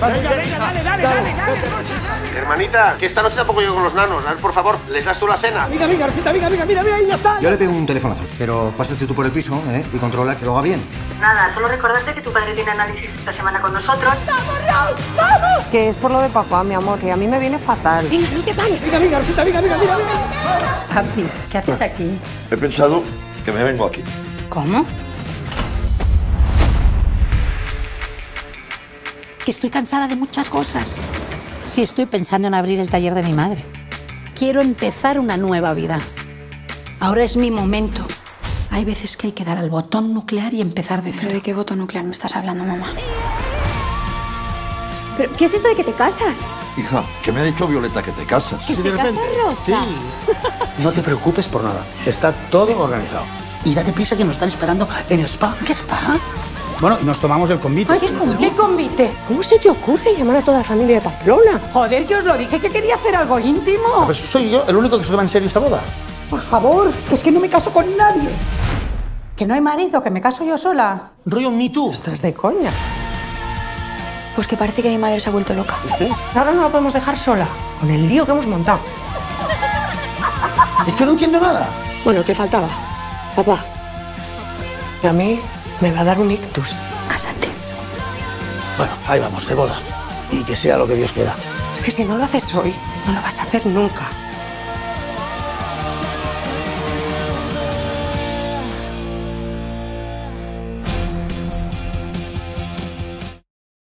Venga, venga, dale, dale, dale, dale, Hermanita, que esta noche tampoco yo con los nanos. A ver, por favor, ¿les das tú la cena? Venga, venga, Rosita, venga, venga, mira, mira, ahí ya está. Yo le pego un telefonazo, pero pásate tú por el piso ¿eh? y controla que lo haga bien. Nada, solo recordarte que tu padre tiene análisis esta semana con nosotros. Que es por lo de papá, mi amor, que a mí me viene fatal. Venga, no te pares. Venga, venga, Rosita, venga, venga, mira, venga. Papi, ¿qué haces aquí? He pensado que me vengo aquí. ¿Cómo? Que estoy cansada de muchas cosas. Sí, estoy pensando en abrir el taller de mi madre. Quiero empezar una nueva vida. Ahora es mi momento. Hay veces que hay que dar al botón nuclear y empezar de ¿Pero cero. de qué voto nuclear me estás hablando, mamá? ¿Pero qué es esto de que te casas? Hija, que me ha dicho Violeta que te casas. ¿Que se casa Rosa? No te preocupes por nada. Está todo organizado. Y date prisa que nos están esperando en el spa. ¿Qué spa? Bueno, y nos tomamos el convite. ¿Qué, con- ¿Qué convite? ¿Cómo se te ocurre llamar a toda la familia de Pamplona? Joder, que os lo dije que quería hacer algo íntimo. Pero soy yo el único que se toma en serio esta boda. Por favor, que es que no me caso con nadie. Que no hay marido, que me caso yo sola. Rollo Me Too. Estás de coña. Pues que parece que mi madre se ha vuelto loca. Ahora no la podemos dejar sola, con el lío que hemos montado. Es que no entiendo nada. Bueno, ¿qué faltaba? Papá. Y a mí me va a dar un ictus. Cásate. Bueno, ahí vamos, de boda. Y que sea lo que Dios quiera. Es que si no lo haces hoy, no lo vas a hacer nunca.